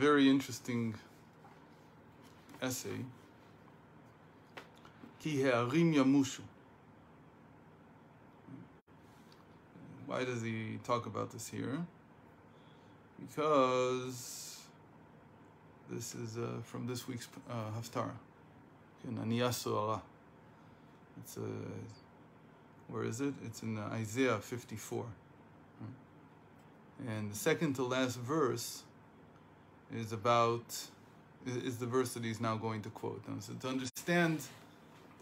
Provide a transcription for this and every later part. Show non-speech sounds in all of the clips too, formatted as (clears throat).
very interesting essay. Ki ha'arim yamushu. Why does he talk about this here? Because this is uh, from this week's uh, Haftarah. It's a, where is it? It's in Isaiah 54. And the second to last verse is about, is the verse that he's now going to quote. And so to understand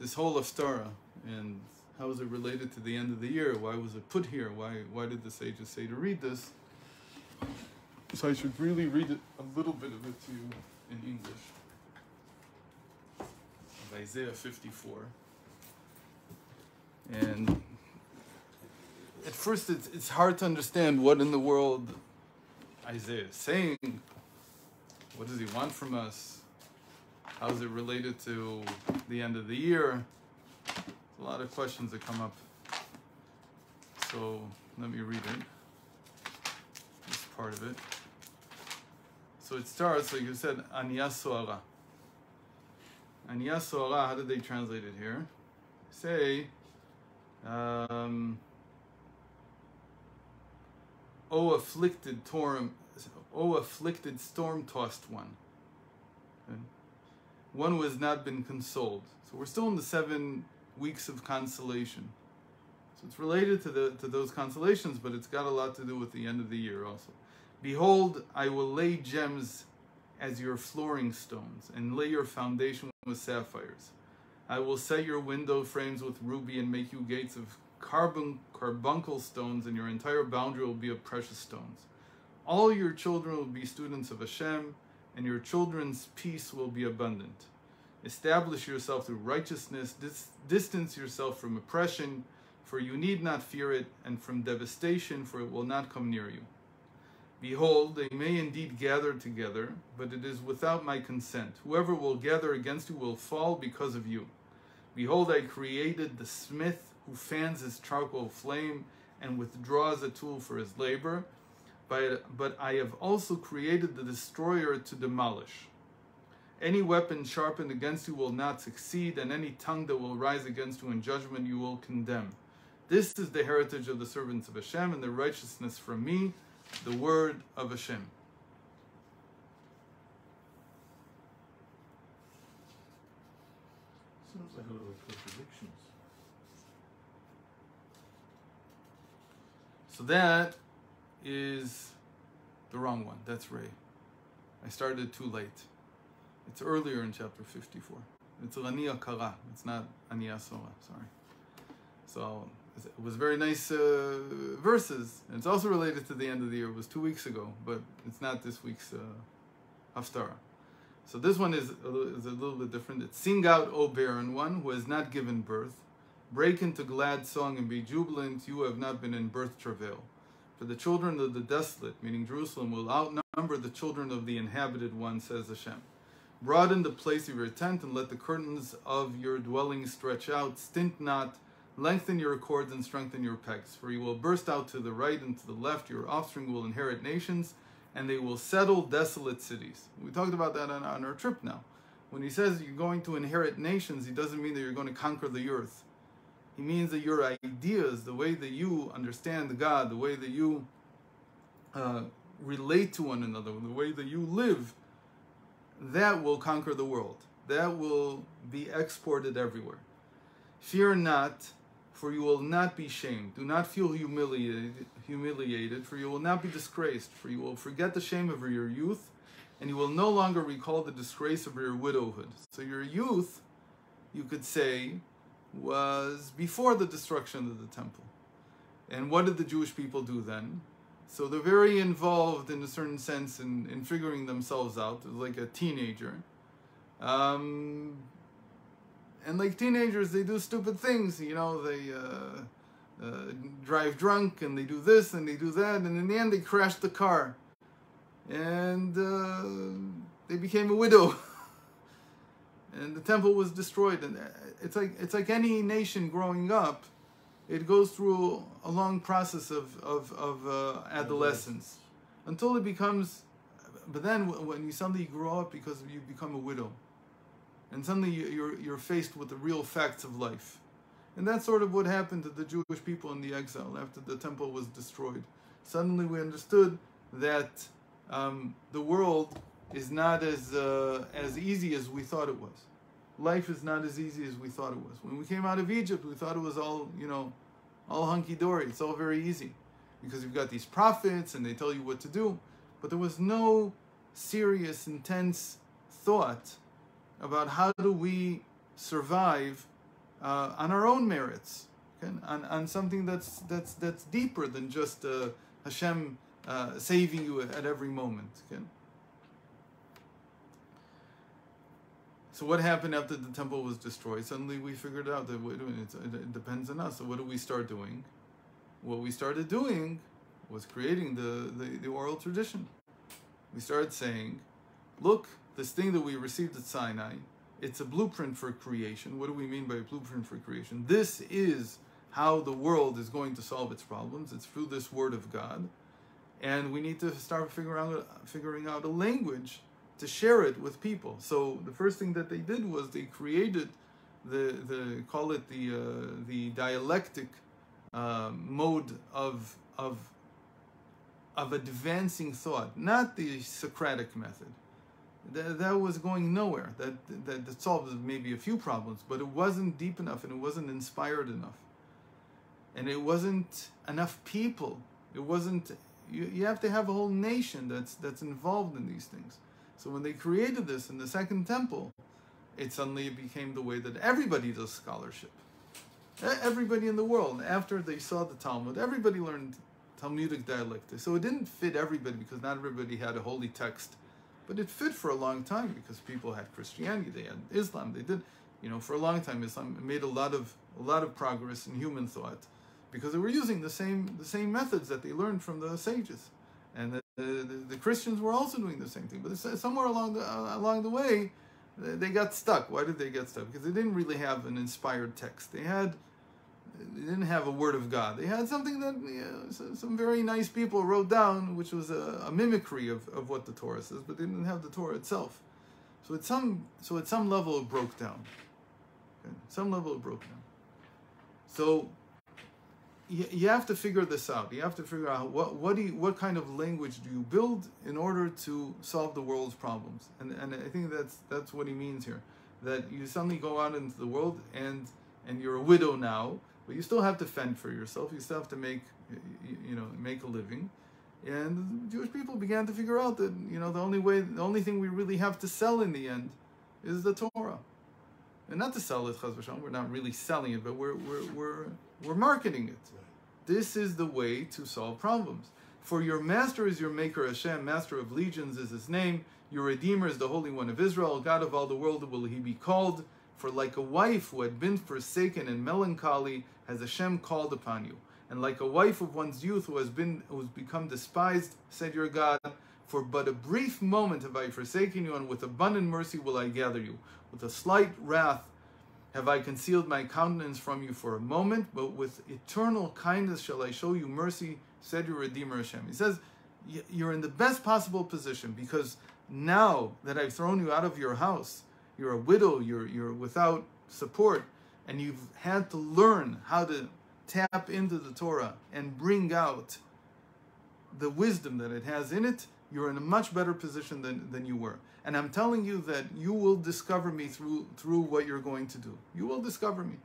this whole Haftarah and how is it related to the end of the year? Why was it put here? Why, why did the sages say to read this? So I should really read it, a little bit of it to you in English. Of Isaiah 54. And at first it's, it's hard to understand what in the world Isaiah is saying. What does he want from us? How is it related to the end of the year? a lot of questions that come up. So let me read it. This part of it. So it starts, like you said, Anya Soara. Soara, how did they translate it here? Say, um, O afflicted torm, O afflicted storm-tossed one. Okay. One who has not been consoled. So we're still in the seven weeks of consolation. So it's related to the to those consolations, but it's got a lot to do with the end of the year also. Behold, I will lay gems as your flooring stones, and lay your foundation with sapphires. I will set your window frames with ruby, and make you gates of carbon carbuncle stones, and your entire boundary will be of precious stones. All your children will be students of Hashem, and your children's peace will be abundant. Establish yourself through righteousness, dis- distance yourself from oppression, for you need not fear it, and from devastation, for it will not come near you. Behold, they may indeed gather together, but it is without my consent. Whoever will gather against you will fall because of you. Behold, I created the smith who fans his charcoal flame and withdraws a tool for his labor, but, but I have also created the destroyer to demolish. Any weapon sharpened against you will not succeed, and any tongue that will rise against you in judgment you will condemn. This is the heritage of the servants of Hashem, and the righteousness from me, the word of Hashem. Seems like a little contradictions. So that is the wrong one. That's Ray. I started too late. It's earlier in chapter 54. It's Rania Kara. It's not Ania Sora. Sorry. So it was very nice uh, verses. It's also related to the end of the year. It was two weeks ago, but it's not this week's uh, Haftarah. So this one is a, little, is a little bit different. It's sing out, O barren one, who has not given birth. Break into glad song and be jubilant, you have not been in birth travail. For the children of the desolate, meaning Jerusalem, will outnumber the children of the inhabited one, says Hashem. Broaden the place of your tent and let the curtains of your dwelling stretch out. Stint not, lengthen your cords and strengthen your pegs. For you will burst out to the right and to the left. Your offspring will inherit nations and they will settle desolate cities. We talked about that on, on our trip now. When he says you're going to inherit nations, he doesn't mean that you're going to conquer the earth. He means that your ideas, the way that you understand God, the way that you uh, relate to one another, the way that you live, that will conquer the world. That will be exported everywhere. Fear not, for you will not be shamed. Do not feel humiliated, humiliated, for you will not be disgraced, for you will forget the shame of your youth, and you will no longer recall the disgrace of your widowhood. So your youth, you could say, was before the destruction of the temple. And what did the Jewish people do then? So they're very involved in a certain sense in, in figuring themselves out, like a teenager. Um, and like teenagers, they do stupid things, you know, they uh, uh, drive drunk and they do this and they do that, and in the end, they crash the car. And uh, they became a widow. (laughs) and the temple was destroyed. And it's like, it's like any nation growing up it goes through a long process of, of, of uh, adolescence until it becomes but then when you suddenly grow up because you become a widow, and suddenly you- you're you're faced with the real facts of life, and that's sort of what happened to the Jewish people in the exile after the temple was destroyed. Suddenly we understood that um, the world is not as uh, as easy as we thought it was. Life is not as easy as we thought it was. When we came out of Egypt, we thought it was all you know, all hunky dory. It's all very easy because you've got these prophets and they tell you what to do, but there was no serious, intense thought about how do we survive uh, on our own merits, okay? on, on something that's that's that's deeper than just uh, Hashem uh, saving you at every moment. Okay? So what happened after the temple was destroyed? Suddenly we figured out that wait a minute, it, depends on us. So what do we start doing? What we started doing was creating the, the, the oral tradition. We started saying, look, this thing that we received at Sinai, it's a blueprint for creation. What do we mean by a blueprint for creation? This is how the world is going to solve its problems. It's through this word of God. And we need to start figuring out, figuring out a language to share it with people. So the first thing that they did was they created the, the call it the, uh, the dialectic uh, mode of, of, of advancing thought, not the Socratic method. That, that was going nowhere. That, that, that maybe a few problems, but it wasn't deep enough and it wasn't inspired enough. And it wasn't enough people. It wasn't, you, you have to have a whole nation that's, that's involved in these things. So when they created this in the second temple, it suddenly became the way that everybody does scholarship. Everybody in the world, after they saw the Talmud, everybody learned Talmudic dialectic. So it didn't fit everybody because not everybody had a holy text, but it fit for a long time because people had Christianity, they had Islam, they did, you know, for a long time Islam made a lot of a lot of progress in human thought because they were using the same the same methods that they learned from the sages, and the, the, Christians were also doing the same thing. But somewhere along the uh, along the way, they got stuck. Why did they get stuck? Because they didn't really have an inspired text. They had they didn't have a word of God. They had something that you know, some very nice people wrote down, which was a, a, mimicry of, of what the Torah says, but they didn't have the Torah itself. So at some so at some level it broke down. Okay? Some level it broke down. So you, you have to figure this out. You have to figure out what what do you, what kind of language do you build in order to solve the world's problems. And and I think that's that's what he means here. That you suddenly go out into the world and and you're a widow now, but you still have to fend for yourself. You still have to make you know make a living. And Jewish people began to figure out that you know the only way, the only thing we really have to sell in the end, is the Torah. And not to sell it, Chaz v'shalom, we're not really selling it, but we're we're we're we're marketing it. This is the way to solve problems. For your master is your maker Hashem, master of legions is his name. Your redeemer is the Holy One of Israel, God of all the world will he be called. For like a wife who had been forsaken and melancholy, has Hashem called upon you. And like a wife of one's youth who has been who has become despised, said your God, for but a brief moment have I forsaken you, and with abundant mercy will I gather you. With a slight wrath have I concealed my countenance from you for a moment, but with eternal kindness shall I show you mercy, said your Redeemer Hashem. He says, You're in the best possible position because now that I've thrown you out of your house, you're a widow, you're, you're without support, and you've had to learn how to tap into the Torah and bring out the wisdom that it has in it, you're in a much better position than, than you were. And I'm telling you that you will discover me through through what you're going to do. You will discover me.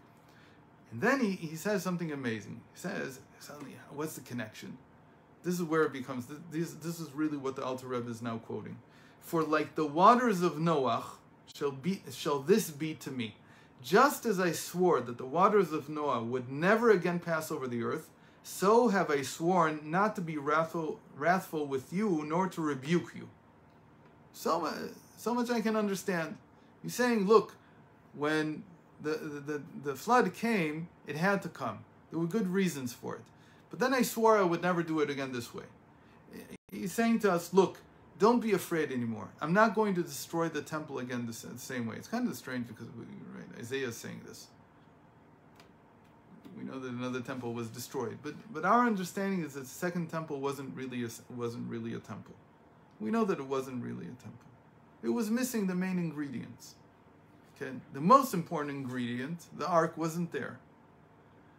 And then he, he says something amazing. He says, suddenly, what's the connection? This is where it becomes, this, this is really what the Alter Rebbe is now quoting. For like the waters of Noah shall, be, shall this be to me. Just as I swore that the waters of Noah would never again pass over the earth, so have I sworn not to be wrathful, wrathful with you, nor to rebuke you. So, uh, so much I can understand. He's saying, look, when the, the, the flood came, it had to come. There were good reasons for it. But then I swore I would never do it again this way. He's saying to us, look, don't be afraid anymore. I'm not going to destroy the temple again the same way. It's kind of strange because right, Isaiah is saying this. We know that another temple was destroyed, but but our understanding is that the second temple wasn't really a, wasn't really a temple We know that it wasn't really a temple. It was missing the main ingredients. Okay, the most important ingredient, the ark, wasn't there.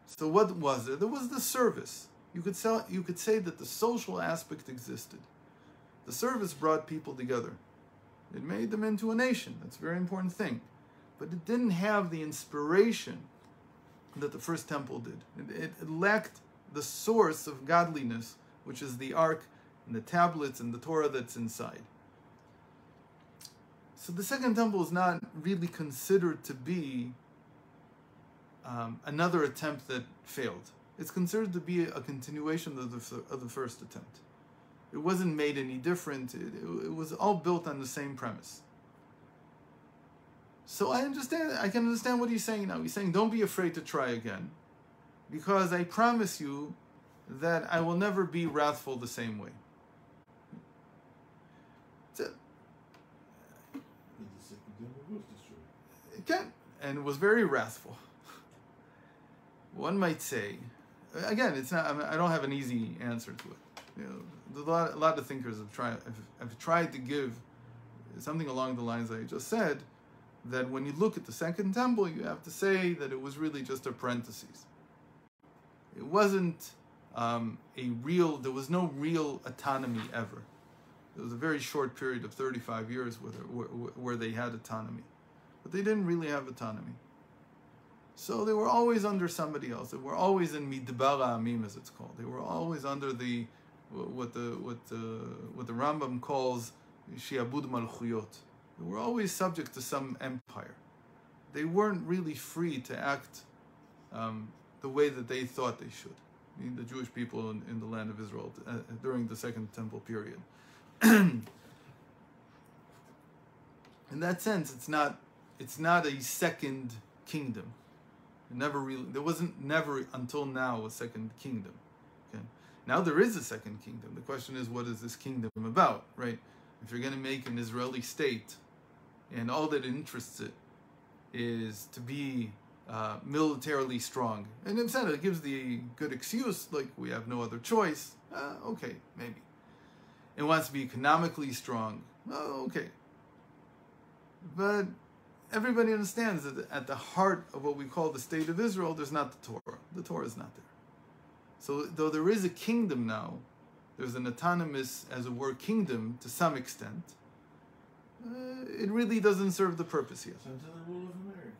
So what was there? There was the service. You could sell, you could say that the social aspect existed. The service brought people together. It made them into a nation. That's a very important thing. But it didn't have the inspiration that the first temple did. It, it, lacked the source of godliness, which is the ark and the tablets and the Torah that's inside. So the second temple is not really considered to be um, another attempt that failed. It's considered to be a continuation of the, of the first attempt. It wasn't made any different. It, it, it was all built on the same premise. So I understand. I can understand what he's saying now. He's saying, "Don't be afraid to try again, because I promise you that I will never be wrathful the same way." It can, and it was very wrathful. One might say, again, it's not. I don't have an easy answer to it. You know, a lot, a lot of thinkers have tried have, have tried to give something along the lines I just said. That when you look at the second temple, you have to say that it was really just a parenthesis. It wasn't um, a real. There was no real autonomy ever. There was a very short period of 35 years where, where, where they had autonomy, but they didn't really have autonomy. So they were always under somebody else. They were always in midbara amim, as it's called. They were always under the what the what the what the Rambam calls shiabud malchuyot. They were always subject to some empire. They weren't really free to act um, the way that they thought they should. I mean, the Jewish people in, in the land of Israel uh, during the Second Temple period. (clears throat) in that sense, it's not it's not a second kingdom never really there wasn't never until now a second kingdom. Okay, now there is a second kingdom. The question is, what is this kingdom about, right? If you're going to make an Israeli state, and all that interests it is to be uh, militarily strong, and instead it gives the good excuse, like we have no other choice. Uh, okay, maybe. It wants to be economically strong. Oh, okay. But everybody understands that at the heart of what we call the state of Israel, there's not the Torah. The Torah is not there. So, though there is a kingdom now, there's an autonomous, as it were, kingdom to some extent. Uh, it really doesn't serve the purpose yet. Under the rule of America.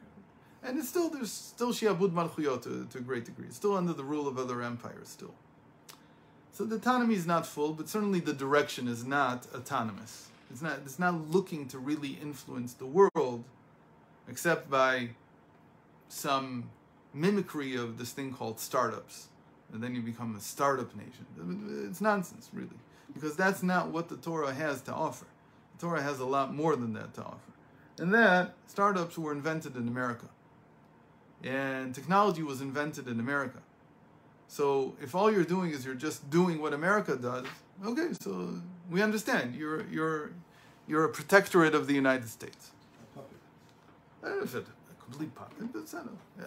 And it's still there's still Shiabud Malchuyot to, to a great degree. It's still under the rule of other empires still. So the autonomy is not full, but certainly the direction is not autonomous. It's not it's not looking to really influence the world except by some mimicry of this thing called startups. And then you become a startup nation. It's nonsense, really, because that's not what the Torah has to offer. The Torah has a lot more than that to offer. And that, startups were invented in America. And technology was invented in America. So if all you're doing is you're just doing what America does, okay, so we understand. You're, you're, you're a protectorate of the United States. I don't know if it's a complete puppet, but it's not a,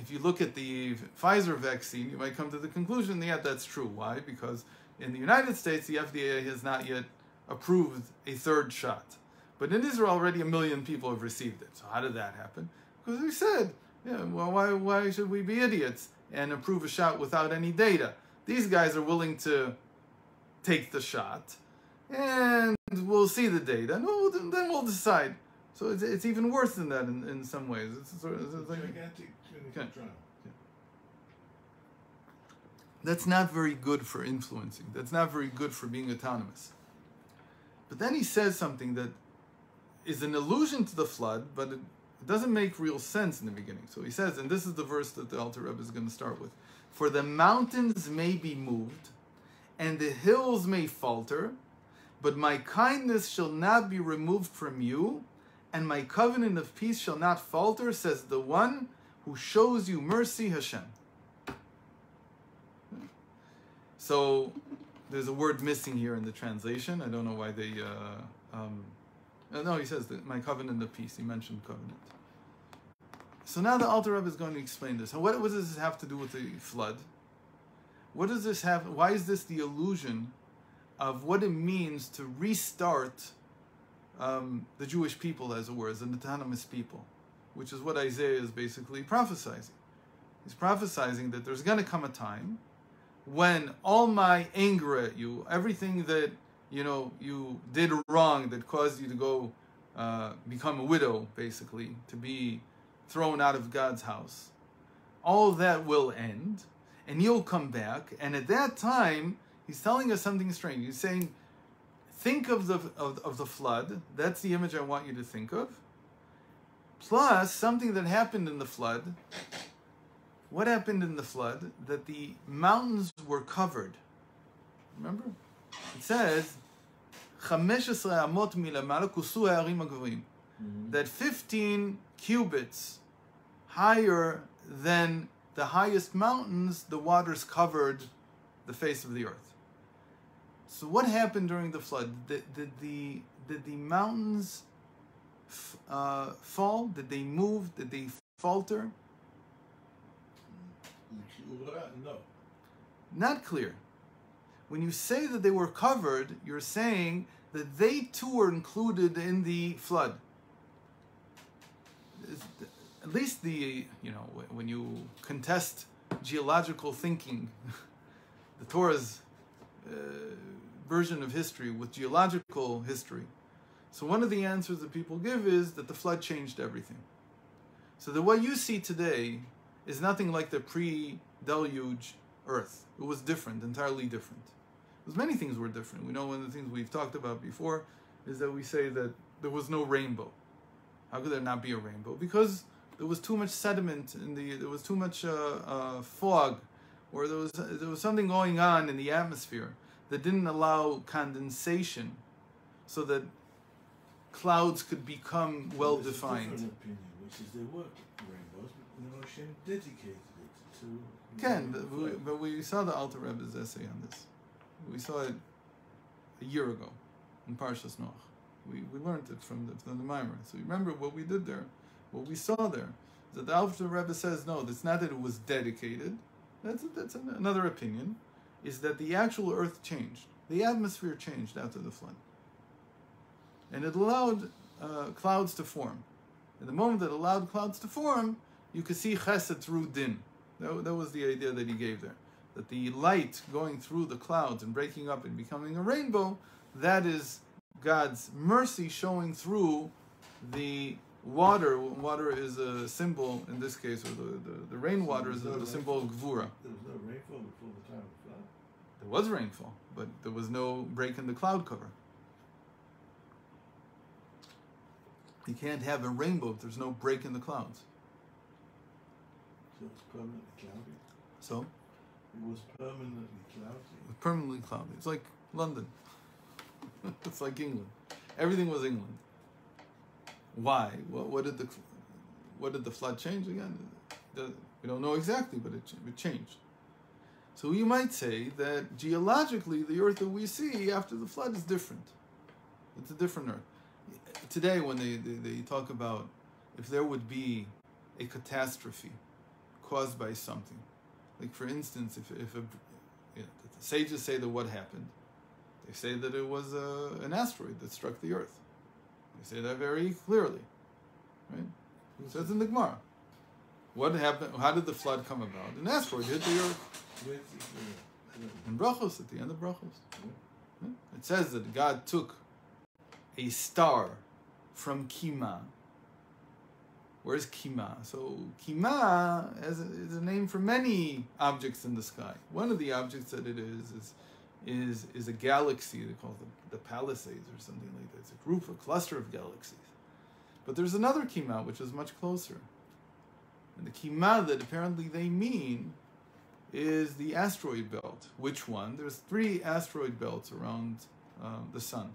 if you look at the Pfizer vaccine, you might come to the conclusion, yeah, that's true. Why? Because in the United States, the FDA has not yet approved a third shot. But in Israel, already a million people have received it. So how did that happen? Because we said, yeah, well, why, why should we be idiots and approve a shot without any data? These guys are willing to take the shot, and we'll see the data, and we'll, then we'll decide. So it's, it's even worse than that in, in some ways. It's, sort of, it's like, gigantic Okay. trial. that's not very good for influencing. That's not very good for being autonomous. But then he says something that is an allusion to the flood, but it, doesn't make real sense in the beginning. So he says, and this is the verse that the Alter Rebbe is going to start with: "For the mountains may be moved, and the hills may falter, but my kindness shall not be removed from you, and my covenant of peace shall not falter," says the one who shows you mercy, Hashem. So there's a word missing here in the translation. I don't know why they. Uh, um, uh, no, he says that my covenant of peace. He mentioned covenant. So now the Alter Rebbe is going to explain this. What, what does this have to do with the flood? What does this have? Why is this the illusion of what it means to restart um, the Jewish people, as it were, as an autonomous people, which is what Isaiah is basically prophesizing. He's prophesizing that there's going to come a time when all my anger at you, everything that you know you did wrong that caused you to go uh, become a widow, basically, to be thrown out of God's house, all that will end, and you'll come back. And at that time, he's telling us something strange. He's saying, think of the of, of the flood. That's the image I want you to think of. Plus something that happened in the flood. What happened in the flood? That the mountains were covered. Remember? It says, that 15 cubits higher than the highest mountains, the waters covered the face of the earth. So what happened during the flood? Did, did the did the mountains uh, fall? Did they move? Did they falter? No. Not clear. When you say that they were covered, you're saying that they too were included in the flood. At least the, you know, when you contest geological thinking, (laughs) the Torah's uh, version of history with geological history. So one of the answers that people give is that the flood changed everything. So that what you see today is nothing like the pre-deluge earth. It was different, entirely different. Because many things were different. We know one of the things we've talked about before is that we say that there was no rainbow. How could there not be a rainbow? Because there was too much sediment in the, there was too much uh, uh, fog, or there was there was something going on in the atmosphere that didn't allow condensation, so that clouds could become well There's a defined. different opinion, which is there were rainbows, but dedicated it to. Can, but we, but we saw the Alter Rebbe's essay on this. We saw it a year ago in Parshas Noach. We, we learned it from the, from the Ma'amar. So remember what we did there, what we saw there. That the Alter Rebbe says, no, it's not that it was dedicated. That's, that's an- another opinion. Is that the actual earth changed. The atmosphere changed after the flood. And it allowed uh, clouds to form. At the moment that allowed clouds to form, you could see chesed through din. That, that was the idea that he gave there. That the light going through the clouds and breaking up and becoming a rainbow, that is God's mercy showing through the water. Water is a symbol, in this case, or the, the, the rainwater is a, a symbol of Gvura. There was no rainfall before the time of the flood. There was rainfall, but there was no break in the cloud cover. You can't have a rainbow if there's no break in the clouds. So it's permanently cloudy. So It was permanently cloudy. it's permanently cloudy. It's like London. (laughs) it's like England. Everything was England. Why? What, what did the what did the flood change again? The- we don't know exactly, but it, it changed. So you might say that geologically, the Earth that we see after the flood is different. It's a different Earth. Today, when they, they, they talk about if there would be a catastrophe caused by something, like for instance, if, if a, you know, the sages say that what happened, they say that it was a, an asteroid that struck the Earth. They say that very clearly, right? It says in the Gemara. What happened? How did the flood come about? An asteroid hit the Earth. Uh, In Brachos, at the end of Brachos. It says that God took a star from Kima. Where's Kima? So Kima is a, is a name for many objects in the sky. One of the objects that it is is is is a galaxy. They call it the, the Pleiades or something like that. It's a group, a cluster of galaxies. But there's another Kima which is much closer. And the Kima that apparently they mean is the asteroid belt. Which one? There's three asteroid belts around um, the sun.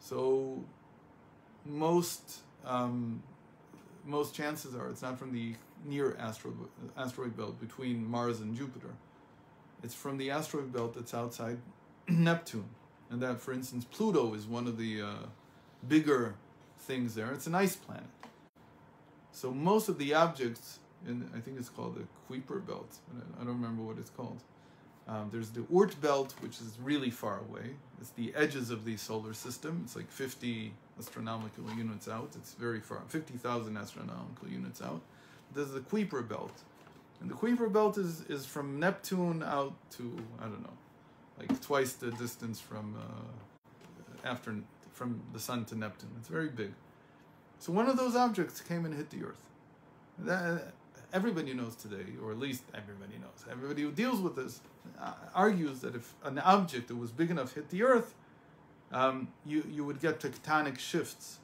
So most um, most chances are it's not from the near asteroid asteroid belt between Mars and Jupiter. It's from the asteroid belt that's outside (clears throat) Neptune, and that, for instance, Pluto is one of the uh, bigger things there. It's an ice planet. So most of the objects, in I think it's called the Kuiper belt. I don't- I don't remember what it's called. Um, there's the Oort belt, which is really far away. It's the edges of the solar system. It's like 50 astronomical units out. It's very far, 50,000 astronomical units out. There's the Kuiper belt. And the Kuiper belt is, is from Neptune out to, I don't know, like twice the distance from uh, after from the sun to Neptune. It's very big. So one of those objects came and hit the Earth. That, everybody knows today, or at least everybody knows, everybody who deals with this uh, argues that if an object that was big enough hit the Earth, um, you, you would get tectonic shifts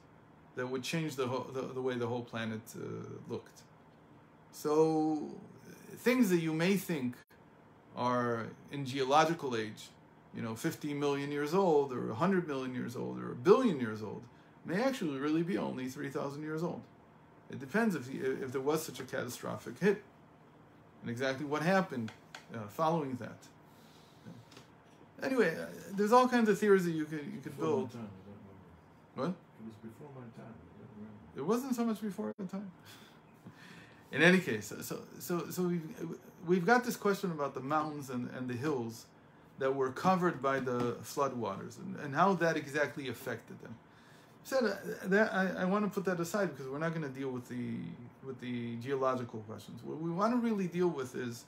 that would change the, whole, the, the way the whole planet uh, looked. So things that you may think are in geological age, you know, 50 million years old or 100 million years old or a billion years old, may actually really be only 3,000 years old. It depends if, if there was such a catastrophic hit and exactly what happened uh, following that. Anyway, uh, there's all kinds of theories that you could you could Before build. time, I don't remember. What? It was before my time. I don't remember. It wasn't so much before the time. In any case, so so so we've we've got this question about the mountains and, and the hills that were covered by the floodwaters and, and how that exactly affected them. Said uh, that I, I want to put that aside because we're not going to deal with the with the geological questions. What we want to really deal with is,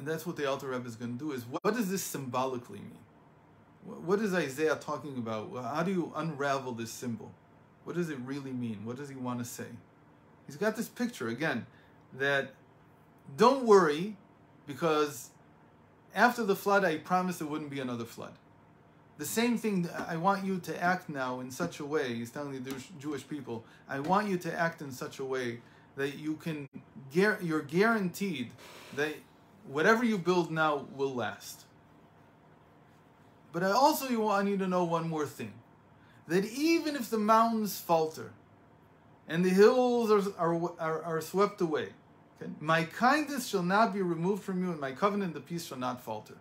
and that's what the Alter Rebbe is going to do is what, what does this symbolically mean? What what is Isaiah talking about? How do you unravel this symbol? What does it really mean? What does he want to say? He's got this picture again that don't worry because after the flood I promised there wouldn't be another flood. The same thing I want you to act now in such a way, he's telling the Jewish- people, I want you to act in such a way that you can you're guaranteed that whatever you build now will last. But I also want you to know one more thing that even if the mountains falter and the hills are, are, are, are swept away, okay, my kindness shall not be removed from you, and my covenant of peace shall not falter.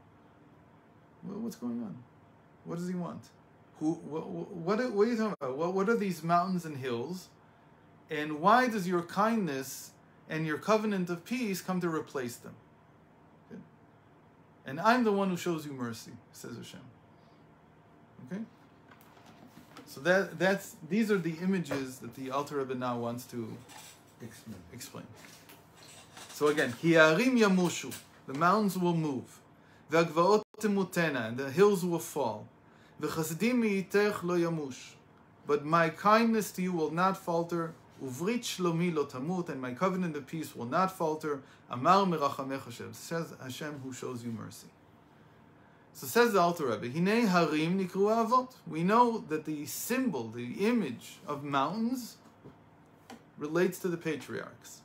Well, what's going on? What does he want? Who, what, what, what are you talking about? What, what are these mountains and hills? And why does your kindness and your covenant of peace come to replace them? And I'm the one who shows you mercy, says Hashem. Okay? So that that's these are the images that the Alter Rebbe now wants to X-Men. explain. So again, Hiarim yamushu, the mountains will move. V'agvaot and the hills will fall. V'chasdim lo yamush. But my kindness to you will not falter. Uvrit shlomi lo tamut, and my covenant of peace will not falter. Amar merachamech Hashem, says Hashem who shows you mercy. So says the Alter Rebbe, Hine harim nikru avot. We know that the symbol, the image of mountains, relates to the patriarchs.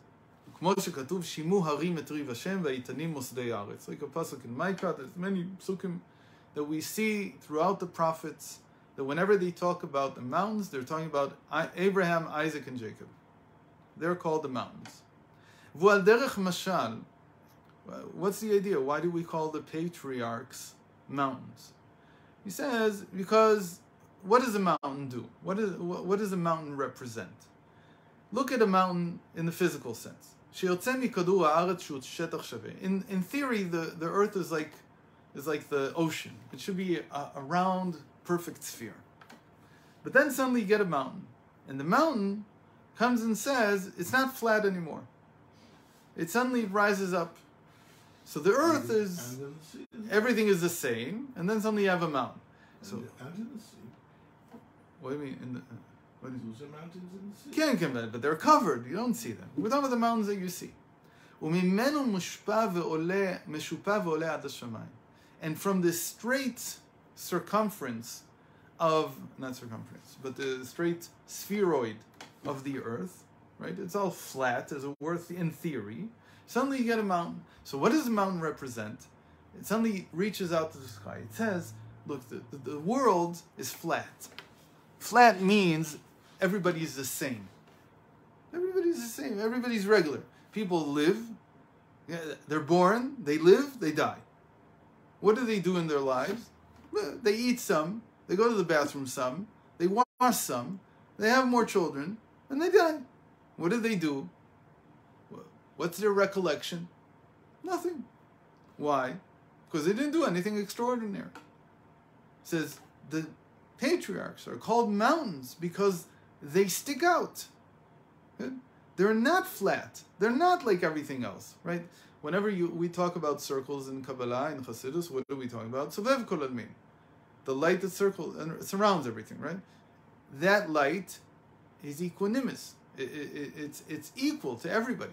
כמו שכתוב, שימו הרים את ריב השם והאיתנים מוסדי הארץ. Like a pasuk in Micah, there's many psukim that we see throughout the prophets, that whenever they talk about the mountains, they're talking about Abraham, Isaac, and Jacob. They're called the mountains. Mashal. What's the idea? Why do we call the patriarchs mountains? He says because what does a mountain do? What, is, what does a mountain represent? Look at a mountain in the physical sense. In, in theory, the, the earth is like, is like the ocean. It should be a, a round perfect sphere. But then suddenly you get a mountain, and the mountain comes and says it's not flat anymore. It suddenly rises up. So the earth is everything is the same, and then suddenly you have a mountain. So What do you mean? In the, what is, those are mountains in the sea. Can come but they're covered. You don't see them. We're talking about the mountains that you see. And from this straight circumference of, not circumference, but the straight spheroid of the earth, right? It's all flat as a word in theory. Suddenly you get a mountain. So what does a mountain represent? It suddenly reaches out to the sky. It says, look, the, the, the world is flat. Flat means everybody's the same. Everybody's the same. Everybody's regular. People live, they're born, they live, they die. What do they do in their lives? They eat some, they go to the bathroom some, they wash some, they have more children, and they die. What do they do? What's their recollection? Nothing. Why? Because they didn't do anything extraordinary. It says the patriarchs are called mountains because they stick out. They're not flat. They're not like everything else, right? Whenever you we talk about circles in Kabbalah and Hasidus, what are we talking about? Sovev kol the light that circles and surrounds everything, right? That light is equanimous. It, it, it's it's equal to everybody.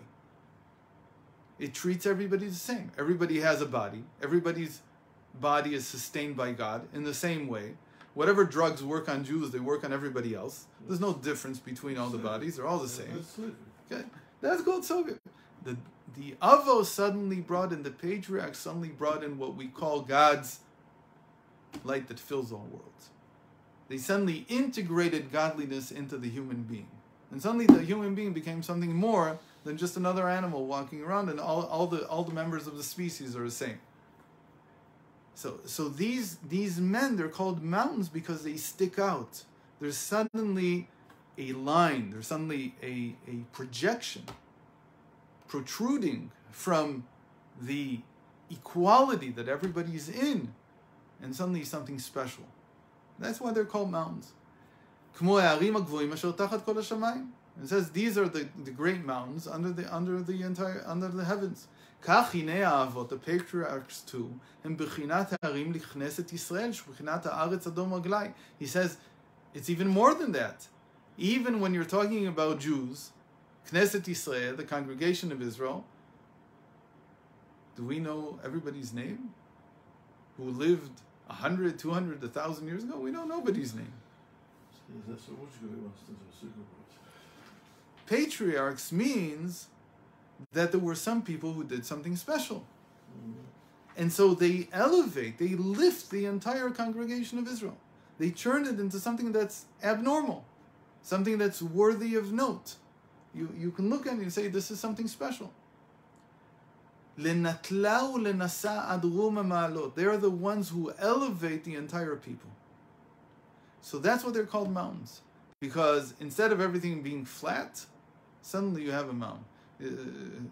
It treats everybody the same. Everybody has a body. Everybody's body is sustained by God in the same way. Whatever drugs work on Jews, they work on everybody else. There's no difference between all the bodies. They're all the same. Okay? That's called Sovev. The, the Avos suddenly brought in, the patriarchs suddenly brought in what we call God's light that fills all worlds. They suddenly integrated godliness into the human being. And suddenly the human being became something more than just another animal walking around, and all, all, the, all the members of the species are the same. So, so these, these men, they're called mountains because they stick out. There's suddenly a line, there's suddenly a, a projection protruding from the equality that everybody's in, and suddenly something special. That's why they're called mountains. It says these are the, the great mountains under the under the entire under the heavens. כך הנה האבות, the patriarchs too, הם בחינת הערים לכנסת ישראל, שבחינת הארץ אדום רגלי. He says, it's even more than that. Even when you're talking about Jews, Knesset Israel, the congregation of Israel, do we know everybody's name? Who lived 100, 200, 1,000 years ago? We know nobody's name. Patriarchs means that there were some people who did something special. And so they elevate, they lift the entire congregation of Israel. They turn it into something that's abnormal, something that's worthy of note. You, you can look at it and say, this is something special. They are the ones who elevate the entire people. So that's what they're called mountains. Because instead of everything being flat, suddenly you have a mountain. (laughs)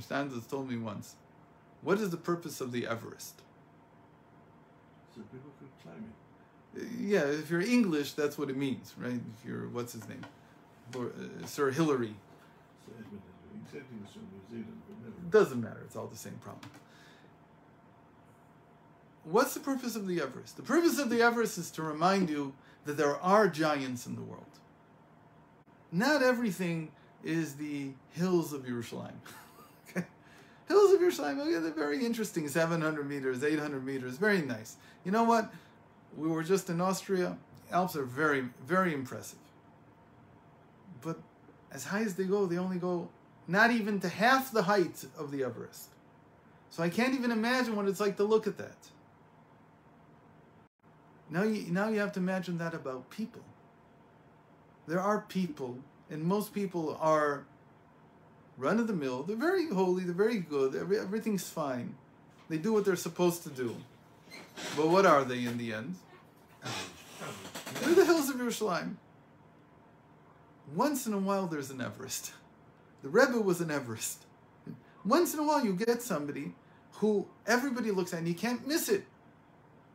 Stanza told me once, what is the purpose of the Everest? So people could climb it. Uh, yeah, if you're English, that's what it means, right? If you're, what's his name? Or, uh, Sir Hillary. Doesn't matter, it's all the same problem. What's the purpose of the Everest? The purpose of the Everest is to remind you that there are giants in the world not everything is the hills of Yerushalayim. (laughs) okay? Hills of Yerushalayim, okay, they're very interesting 700 meters, 800 meters, very nice. You know what? We were just in Austria. Alps are very, very impressive. But as high as they go, they only go not even to half the height of the Everest. So I can't even imagine what it's like to look at that. Now you, now you have to imagine that about people there are people, and most people are run of the mill. They're very holy, they're very good, every, everything's fine. They do what they're supposed to do. But what are they in the end? They're the hills of Jerusalem. Once in a while, there's an Everest. (laughs) The Rebbe was an Everest. Once in a while, you get somebody who everybody looks at and you can't miss it.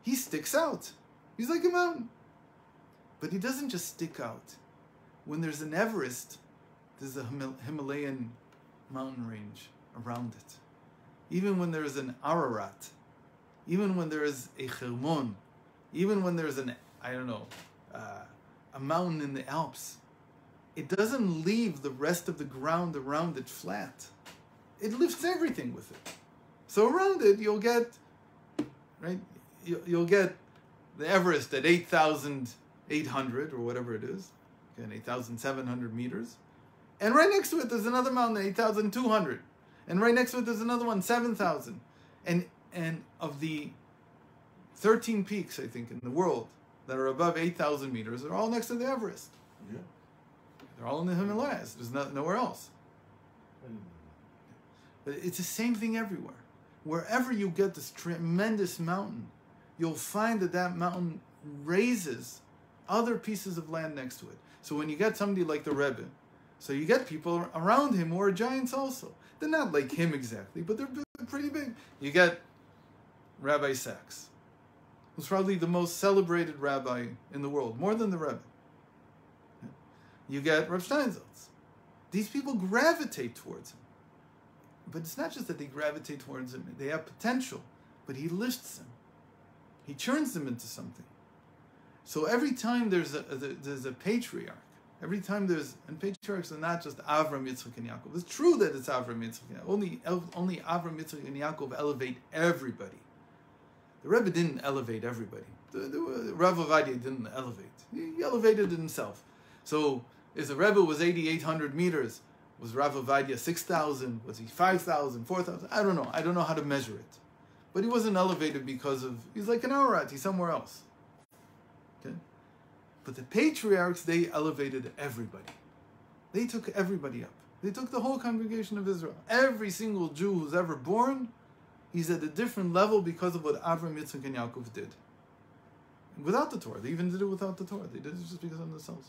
He sticks out. He's like a mountain. But he doesn't just stick out when there's an Everest, there's a Himalayan mountain range around it. Even when there's an Ararat, even when there is a Hermon, even when there's an, I don't know, uh, a mountain in the Alps, it doesn't leave the rest of the ground around it flat. It lifts everything with it. So around it, you'll get, right, you'll get the Everest at 8,800 or whatever it is and 8,700 meters. And right next to it, there's another mountain, 8,200. And right next to it, there's another one, 7,000. And, and of the 13 peaks, I think, in the world that are above 8,000 meters, they're all next to the Everest. Yeah. They're all in the Himalayas. There's no, nowhere else. But it's the same thing everywhere. Wherever you get this tremendous mountain, you'll find that that mountain raises other pieces of land next to it. So when you get somebody like the Rebbe, So you get people around him who are giants also. They're not like him exactly, but they're pretty big. You get Rabbi Sacks, who's probably the most celebrated rabbi in the world, more than the Rebbe. You get Rav Steinsaltz. These people gravitate towards him. But it's not just that they gravitate towards him, they have potential, but he lifts them. He turns them into something. So every time there's a, there's a patriarch, every time there's and patriarchs are not just Avram, Yitzchak, and Yaakov. It's true that it's Avram, Yitzchak, and. Only only Avram, Yitzchak, and Yaakov elevate everybody. The Rebbe didn't elevate everybody. The, the Rav Ovadia didn't elevate. He elevated himself. So if the Rebbe was 8,800 meters, was Rav Ovadia 6,000? Was he 5,000, 4,000? I don't know. I don't know how to measure it. But he wasn't elevated because of, he's like an Ararat, he's somewhere else. Okay? But the patriarchs, they elevated everybody. They took everybody up. They took the whole congregation of Israel. Every single Jew who's ever born, he's at a different level because of what Avram, Yitzchak, and Yaakov did. Without the Torah. They even did it without the Torah. They did it just because of themselves.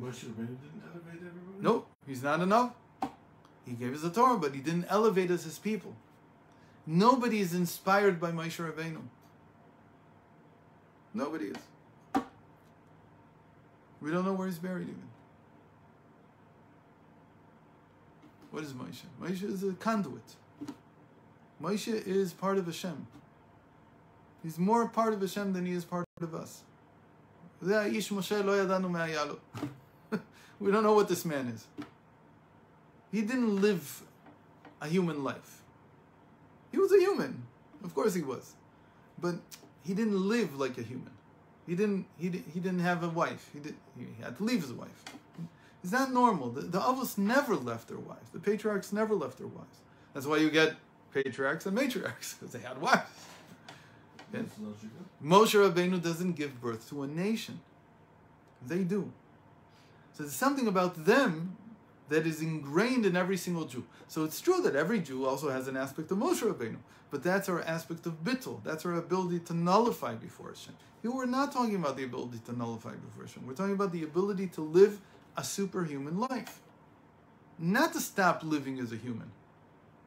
Moshe Rabbeinu didn't elevate everybody? Nope, he's not enough. He gave us the Torah, but he didn't elevate us as people. Nobody is inspired by Moshe Rabbeinu. Nobody is. We don't know where he's buried even. What is Moshe? Moshe is a conduit. Moshe is part of Hashem. He's more part of Hashem than he is part of us. (laughs) We don't know what this man is. He didn't live a human life. He was a human. Of course he was. But he didn't live like a human. He didn't he, he didn't have a wife. He did he had to leave his wife. Is that normal? The, the Avos never left their wives. The patriarchs never left their wives. That's why you get patriarchs and matriarchs, (laughs) because they had wives. Logical. Moshe Rabbeinu doesn't give birth to a nation. They do. So there's something about them that is ingrained in every single Jew. So it's true that every Jew also has an aspect of Moshe Rabbeinu, but that's our aspect of bittul. That's our ability to nullify before Hashem. Here we're not talking about the ability to nullify before Hashem. We're talking about the ability to live a superhuman life. Not to stop living as a human,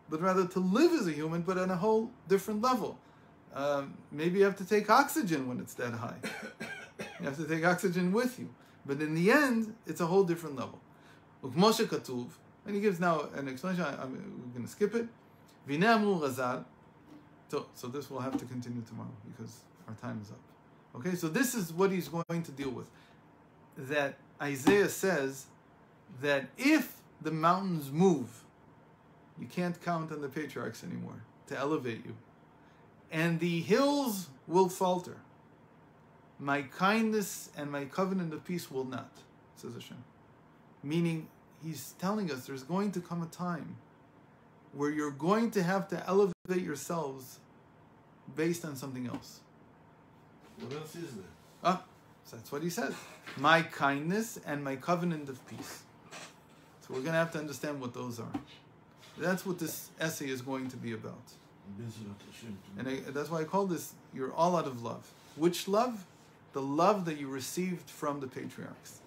but rather to live as a human, but on a whole different level. Um, maybe you have to take oxygen when it's that high. (coughs) You have to take oxygen with you. But in the end, it's a whole different level. And he gives now an explanation. I, am going to skip it. So, so this will have to continue tomorrow because our time is up. Okay, so this is what he's going to deal with. That Isaiah says that if the mountains move, you can't count on the patriarchs anymore to elevate you. And the hills will falter. My kindness and my covenant of peace will not, says Hashem. Meaning, he's telling us there's going to come a time where you're going to have to elevate yourselves based on something else. What else is there? Ah, so that's what he says. My kindness and my covenant of peace. So we're going to have to understand what those are. That's what this essay is going to be about. And I, that's why I call this You're All Out of Love. Which love? The love that you received from the patriarchs.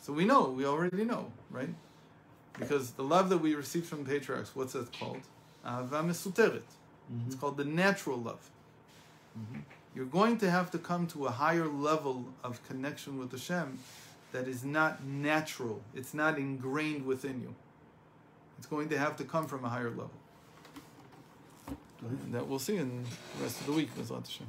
So we know, we already know, right? Because the love that we received from the patriarchs, what's that called? Ahava mesuteret. It's mm-hmm. called the natural love. Mm-hmm. You're going to have to come to a higher level of connection with Hashem that is not natural. It's not ingrained within you. It's going to have to come from a higher level. And that we'll see in the rest of the week, Hashem.